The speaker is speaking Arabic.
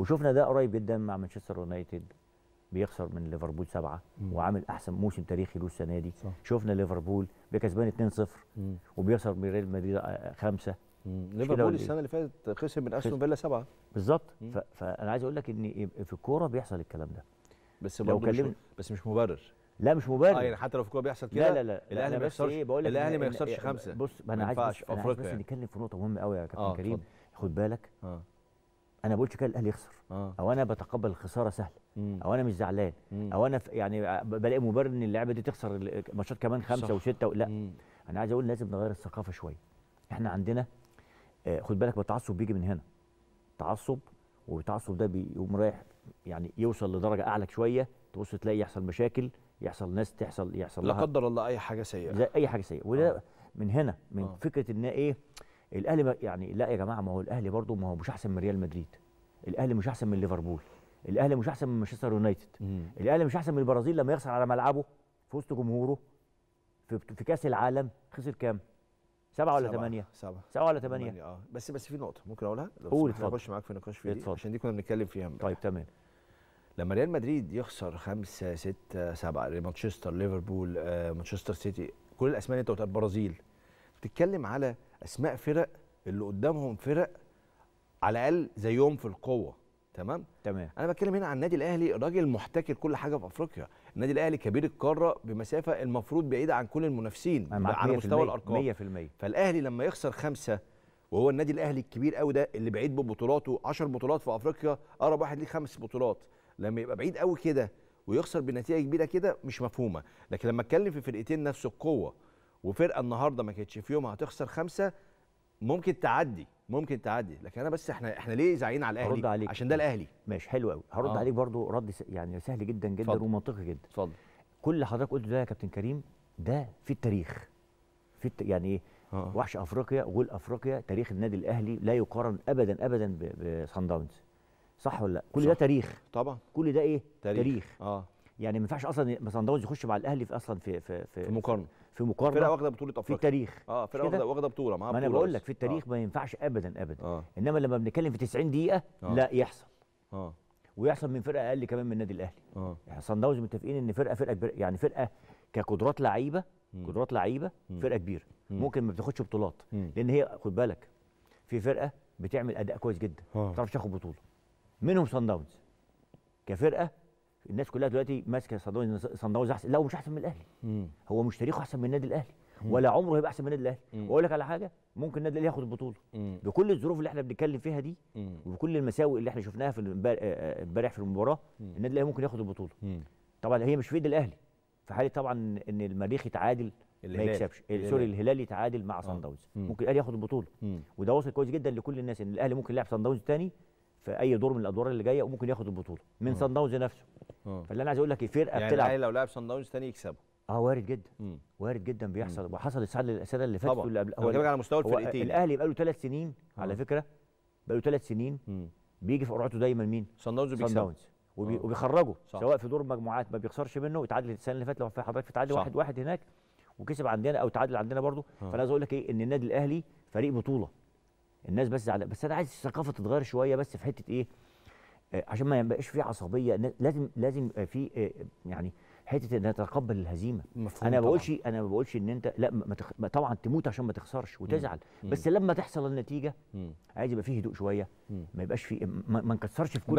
وشفنا ده قريب جدا مع مانشستر يونايتد بيخسر من ليفربول سبعة مم. وعامل أحسن موسم تاريخي له السنة دي. صح. شفنا ليفربول بكسبان 2-0 مم. وبيخسر من ريال مدريد آه،. كده ليفربول ولا السنة اللي فاتت خسر من أستون. فيلا سبعة. بالظبط. فأنا عايز أقول لك إن في الكورة بيحصل الكلام ده. بس لو كلمنا- بس مش مبرر. لا مش مبرر. آه يعني حتى لو في الكوره بيحصل كده لا لا لا الأهلي أنا ما يخسرش. إيه بقول لك الأهلي ما يخسرش خمسة. بص ما أنا عايز بس أنا عايز بس نتكلم في نقطة مهمة قوي يا كابتن آه، كريم. خد بالك آه. أنا بقولش كده الاهلي يخسر آه أو أنا بتقبل الخسارة سهلة مم. أو أنا مش زعلان مم. أو أنا يعني بلاقي مبرر إن اللعبه دي تخسر ماتشات كمان خمسة صح. وستة و... لا مم. أنا عايز أقول لازم نغير الثقافة شوية إحنا عندنا آه، خد بالك التعصب بيجي من هنا تعصب والتعصب ده بيقوم رايح يعني يوصل لدرجة أعلى شوية تبص تلاقي يحصل مشاكل يحصل ناس تحصل يحصل لا قدر الله أي حاجة سيئة أي حاجة سيئة وده آه. من هنا من آه. فكرة إن إيه الأهلي يعني لا يا جماعة ما هو الأهلي برضه ما هو مش أحسن من ريال مدريد الأهلي مش أحسن من ليفربول الأهلي مش أحسن من مانشستر يونايتد. الأهلي مش أحسن من البرازيل لما يخسر على ملعبه في وسط جمهوره في, في كأس العالم خسر كام سبعة ولا سبعة. ثمانية سبعة سبعة ولا ثمانية آه بس بس في نقطة ممكن أقولها لو قول، اتفضل. اخش معاك في نقاش في دي اتفضل. عشان دي كنا بنتكلم فيها امبارح. طيب تمام لما ريال مدريد يخسر خمسة ستة سبعة مانشستر ليفربول آه، مانشستر سيتي كل الأسماء اللي أنت قلتها البرازيل بتتكلم على أسماء فرق اللي قدامهم فرق على الأقل زيهم في القوة تمام؟ تمام. أنا بتكلم هنا عن النادي الأهلي راجل محتكر كل حاجة في أفريقيا. النادي الأهلي كبير القارة بمسافة المفروض بعيده عن كل المنافسين على 100% مستوى الأرقام. 100% فالأهلي لما يخسر خمسة وهو النادي الأهلي الكبير قوي ده اللي بعيد ببطولاته 10 بطولات في أفريقيا أقرب واحد ليه خمس بطولات. لما يبقى بعيد قوي كده ويخسر بنتيجة كبيرة كده مش مفهومة. لكن لما أتكلم في فرقتين نفس القوة وفرقة النهارده ما كانتش في يومها هتخسر خمسة ممكن تعدي ممكن تعدي. لكن أنا بس إحنا إحنا ليه زعلانين على هرد الاهلي عليك. عشان ده الأهلي. ماشي حلو قوي هرد آه. عليك برضو رد س- يعني سهل جدا جدا اتفضل. ومنطقي جدا. اتفضل. كل اللي حضرتك قلته ده يا كابتن كريم ده في التاريخ. في الت... يعني إيه؟ آه. وحش أفريقيا غول أفريقيا تاريخ النادي الأهلي لا يقارن ابدا ابدا بصن داونز. صح ولا لأ؟ كل ده صح. تاريخ. طبعا. كل ده إيه؟ تاريخ, تاريخ. آه. يعني ما ينفعش أصلا صن داونز يخش مع الأهلي في أصلا في في في, في مقارنة في مقارنة فرقة واخدة بطولة في أفريقيا التاريخ آه فرقة؟ واخده واخدة بطولة معاها ما أنا بقول. لك في التاريخ ما ينفعش ابدا ابدا آه إنما لما بنتكلم في 90 دقيقة آه. لا يحصل آه ويحصل من فرقة أقل كمان من النادي الأهلي آه يعني صن داونز متفقين إن فرقه فرقة كبيرة يعني فرقة كقدرات لعيبة. قدرات لعيبة. فرقة كبيرة مم. ممكن ما بتاخدش بطولات مم. لأن هي خد بالك في فرقة بتعمل أداء كويس جدا آه. ما بتعرفش تاخد بطولة منهم صن داونز كفرقة الناس كلها دلوقتي ماسكة صن داونز احسن لا هو مش أحسن من الأهلي مم. هو مش تاريخه أحسن من النادي الأهلي. ولا عمره هيبقى أحسن من النادي الأهلي. وأقول لك على حاجة ممكن النادي الأهلي ياخد البطولة. بكل الظروف اللي إحنا بنتكلم فيها دي. وبكل المساوئ اللي إحنا شفناها في آه، آه، امبارح في المباراة. النادي الأهلي ممكن ياخد البطولة. طبعا هي مش في إيد الأهلي في حالة طبعا إن المريخ يتعادل ما. يكسبش الهلال. sorry الهلال يتعادل مع آه. صن داونز مم. ممكن الأهلي ياخد البطولة. وده واصل كويس جدا لكل الناس إن الأهلي ممكن يلعب صن داونز تاني في أي دور من الأدوار اللي جاية وممكن ياخد البطولة من آه. صن داونز نفسه آه فاللي أنا عايز أقول لك الفرقه يعني بتلعب الاهلي لو لعب صن داونز تاني يكسبه آه وارد جدا مم. وارد جدا بيحصل وحصل السنة اللي فاتت واللي قبل بكلمك على مستوى هو الفرقتين الأهلي بقى له ثلاث سنين على آه. فكرة بقى له ثلاث سنين مم. بيجي في قرعته دايما مين؟ صن داونز داونز وبي... آه. وبيخرجوا صح. سواء في دور مجموعات ما بيخسرش منه اتعادل السنة اللي فاتت لو في حضرتك اتعادل صح. واحد واحد هناك وكسب عندنا أو تعادل عندنا برضه آه. فأنا عايز أقول لك إيه إن النادي الأهلي فريق بطولة الناس بس على بس أنا عايز الثقافة تتغير شوية بس في حتة إيه آه، عشان ما يبقاش في عصبية لازم لازم يبقى في آه، يعني حتة ان نتقبل الهزيمة مفهوم أنا ما. بقولش أنا ما بقولش إن أنت لا ما تخ... ما طبعا تموت عشان ما تخسرش وتزعل مم. بس لما تحصل النتيجة مم. عايز يبقى فيه هدوء شوية مم. ما يبقاش فيه ما, ما نكسرش في كل